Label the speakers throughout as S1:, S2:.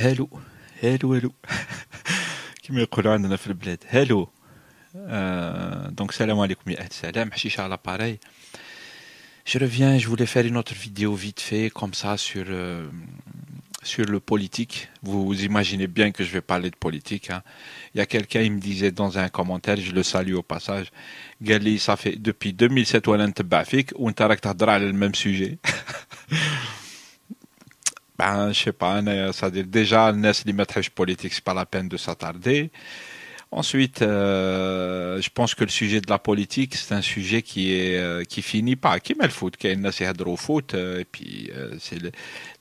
S1: هالو هالو هالو كما يقولوا عندنا في البلاد هالو دونك السلام عليكم يا اهل السلام حشيشه على l'appareil Je reviens, je voulais faire une autre vidéo vite fait, comme ça, sur, euh, sur le politique. Vous, vous imaginez bien que je vais parler de politique. Hein. Il y a quelqu'un, il me disait dans un commentaire, je le salue au passage, Gali, ça fait depuis 2007 ou un ou un le même sujet. ben, je sais pas, c'est-à-dire déjà, les maîtres politique, c'est pas la peine de s'attarder. Ensuite, euh, je pense que le sujet de la politique, c'est un sujet qui est euh, qui finit pas. Qui met le foot? Qui est au foot euh, et puis euh, c'est le, le,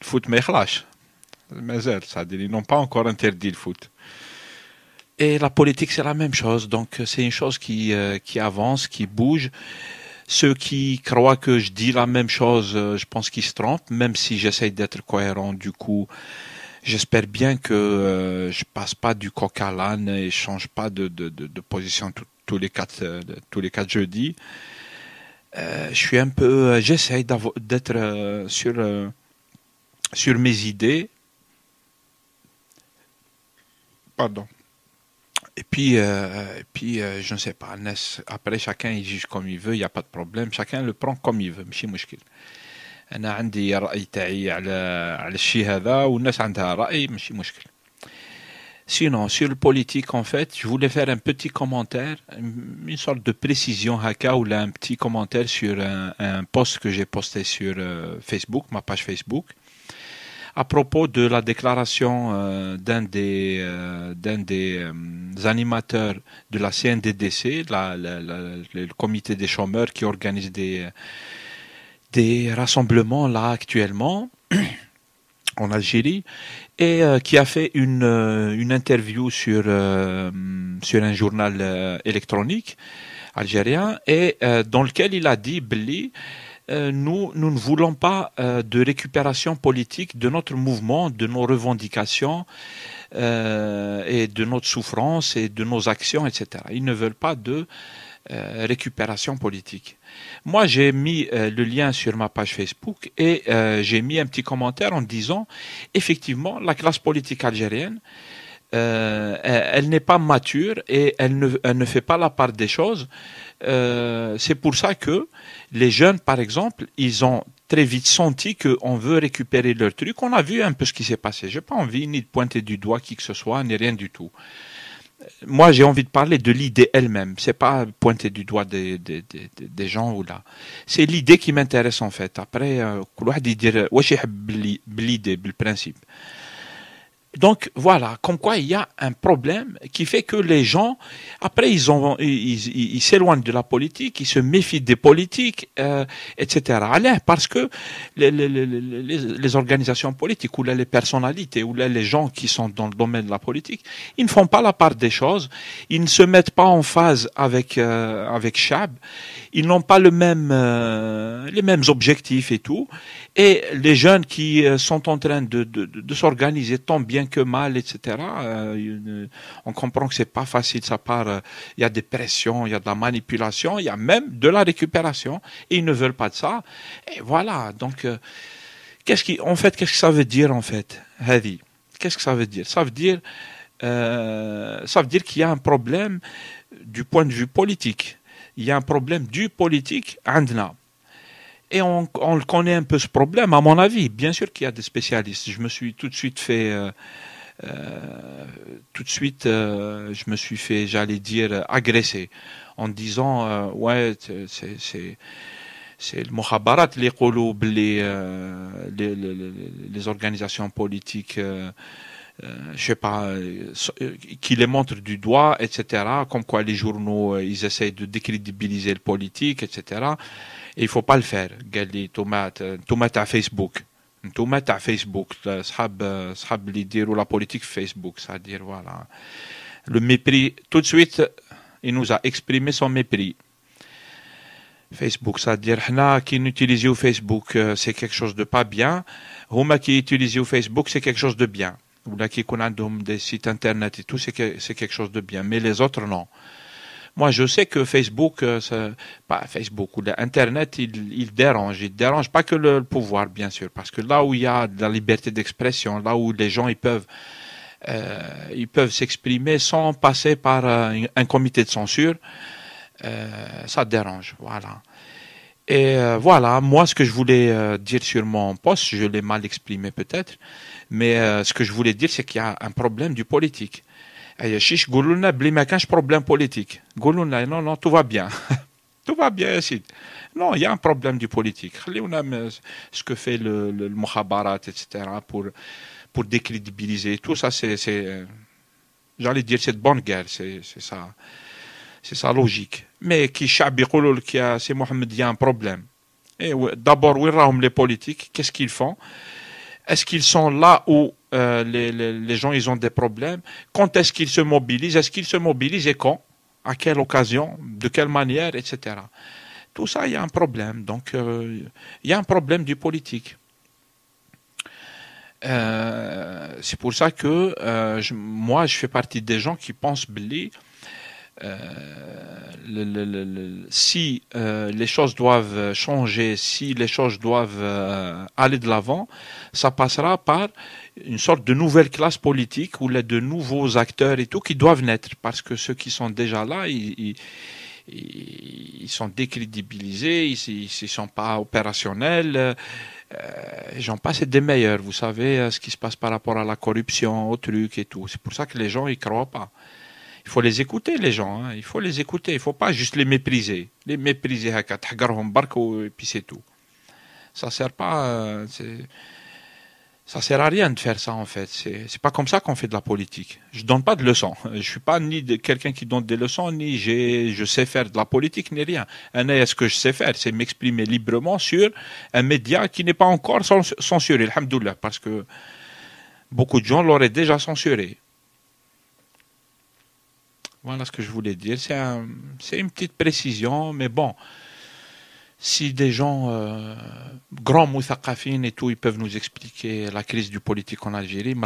S1: foot Mais c'est-à-dire ils n'ont pas encore interdit le foot. Et la politique, c'est la même chose. Donc c'est une chose qui qui avance, qui bouge. Ceux qui croient que je dis la même chose, euh, je pense qu'ils se trompent, même si j'essaye d'être cohérent. Du coup, j'espère bien que euh, je passe pas du coq à l'âne et je change pas de, position tous les quatre euh, tous les quatre jeudis. Euh, je suis un peu, j'essaye d'être sur sur mes idées. Pardon. Et puis, euh, et puis euh, je ne sais pas, après chacun il juge comme il veut, il n'y a pas de problème, chacun le prend comme il veut, ماشي مشكل. أنا عندي رأي تاعي على على الشيء هذا والناس عندها رأي ماشي مشكل. Sinon, sur le politique, en fait, je voulais faire un petit commentaire, une sorte de précision haka ou là un petit commentaire sur un, un post que j'ai posté sur euh, Facebook, ma page Facebook à propos de la déclaration euh, d'un des, euh, euh, animateurs de la CNDDC, le comité des chômeurs qui organise des, rassemblements là actuellement en Algérie et qui a fait une, interview sur, un journal électronique algérien et dans lequel il a dit nous, nous ne voulons pas euh, de récupération politique de notre mouvement, de nos revendications euh, et de notre souffrance et de nos actions, etc. Ils ne veulent pas de euh, récupération politique. Moi, j'ai mis euh, le lien sur ma page Facebook et j'ai mis un petit commentaire en disant, effectivement, la classe politique algérienne, elle n'est pas mature et elle ne, elle ne fait pas la part des choses. c'est pour ça que les jeunes, par exemple, ils ont très vite senti qu'on veut récupérer leur truc. On a vu un peu ce qui s'est passé. J'ai pas envie ni de pointer du doigt qui que ce soit, ni rien du tout. Moi, j'ai envie de parler de l'idée elle-même. C'est pas pointer du doigt des, des, des, gens ou là. C'est l'idée qui m'intéresse en fait. Après, euh, dire, l'idée, le principe. Donc voilà, comme quoi il y a un problème qui fait que les gens, après ils ont, ils, s'éloignent de la politique, ils se méfient des politiques, euh, etc. Parce que les, les, les, les, organisations politiques ou les personnalités ou les gens qui sont dans le domaine de la politique, ils ne font pas la part des choses, ils ne se mettent pas en phase avec euh, avec Chab, ils n'ont pas le même euh, les mêmes objectifs et tout, et les jeunes qui euh, sont en train de, de, s'organiser tant bien que mal, etc. Euh, on comprend que c'est pas facile, ça part. Euh, il y a des pressions, il y a de la manipulation, il y a même de la récupération, ils ne veulent pas de ça. Et voilà. Donc, qu'est-ce qui, en fait, qu'est-ce que ça veut dire en fait, Hadi? Qu'est-ce que ça veut dire? Ça veut dire, ça dire qu'il y a un problème du point de vue politique. Il y a un problème du politique, Andna. Et on, on, connaît un peu ce problème, à mon avis. Bien sûr qu'il y a des spécialistes. Je me suis tout de suite fait, euh, euh, tout de suite, euh, je me suis fait, j'allais dire, agresser en disant, euh, ouais, c'est, c'est, c'est le mohabarat, les les, les, les, les organisations politiques. Euh, je sais pas, qui les montrent du doigt, etc. Comme quoi les journaux, ils essayent de décrédibiliser le politique, etc Et il faut pas le faire قال لي نتوما نتوما تاع فيسبوك نتوما تاع فيسبوك صحاب صحاب اللي يديروا لا بوليتيك في فيسبوك c'est-à-dire voilà le mépris tout de suite il nous a exprimé son mépris Facebook c'est-à-dire حنا كي نوتيليزيو فيسبوك c'est quelque chose de pas bien هما كي يوتيليزيو فيسبوك c'est quelque chose de bien ولا كي يكون عندهم des sites internet et tout c'est c'est quelque chose de bien mais les autres non Moi, je sais que Facebook, euh, Facebook ou Internet, il, dérange. Il dérange pas que le, pouvoir, bien sûr, parce que là où il y a de la liberté d'expression, là où les gens ils peuvent euh, ils peuvent s'exprimer sans passer par un, un comité de censure, ça dérange. Voilà. Et voilà, moi, ce que je voulais dire sur mon poste, je l'ai mal exprimé peut-être, mais ce que je voulais dire, c'est qu'il y a un problème du politique. Ayachiche, Goulouna, Blimakinch, problème politique. Goulouna, non, non, tout va bien. tout va bien, Yacine. Non, il y a un problème du politique. On a euh, ce que fait le, le, etc., pour, pour décrédibiliser. Tout ça, c'est. Euh, j'allais dire, c'est de bonne guerre, c'est ça. C'est ça logique. Mais qui a c'est Mohamed, il y a un problème. Et d'abord, les politiques, qu'est-ce qu'ils font? Est-ce qu'ils sont là où euh, les, gens ils ont des problèmes. Quand est-ce qu'ils se mobilisent? Est-ce qu'ils se mobilisent et quand? À quelle occasion? De quelle manière? Etc. Tout ça, il y a un problème. Donc, euh, il y a un problème du politique. Euh, c'est pour ça que moi, je fais partie des gens qui pensent le, si euh, les choses doivent changer, si les choses doivent euh, aller de l'avant, ça passera par une sorte de nouvelle classe politique ou les de nouveaux acteurs et tout qui doivent naître parce que ceux qui sont déjà là, ils, sont décrédibilisés, ils ne sont pas opérationnels. Euh, j'en passe des meilleurs, vous savez, ce qui se passe par rapport à la corruption, au truc et tout. C'est pour ça que les gens, ils croient pas. Il faut les écouter, les gens. Hein. Il faut les écouter. Il ne faut pas juste les mépriser. Les mépriser, et puis c'est tout. Ça ne sert pas. Euh, ça sert à rien de faire ça en fait. C'est, pas comme ça qu'on fait de la politique. Je donne pas de leçons. Je suis pas ni quelqu'un qui donne des leçons, ni je sais faire de la politique, ni rien. ce que je sais faire, c'est m'exprimer librement sur un média qui n'est pas encore censuré, alhamdoulilah, parce que beaucoup de gens l'auraient déjà censuré. Voilà ce que je voulais dire. C'est un, c'est une petite précision, mais bon. Si des gens euh, grands mouthaqafines et tout, ils peuvent nous expliquer la crise du politique en Algérie,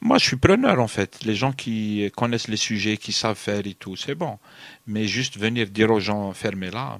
S1: Moi, je suis preneur en fait. Les gens qui connaissent les sujets, qui savent faire et tout, c'est bon. Mais juste venir dire aux gens fermez là,